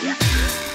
Yeah.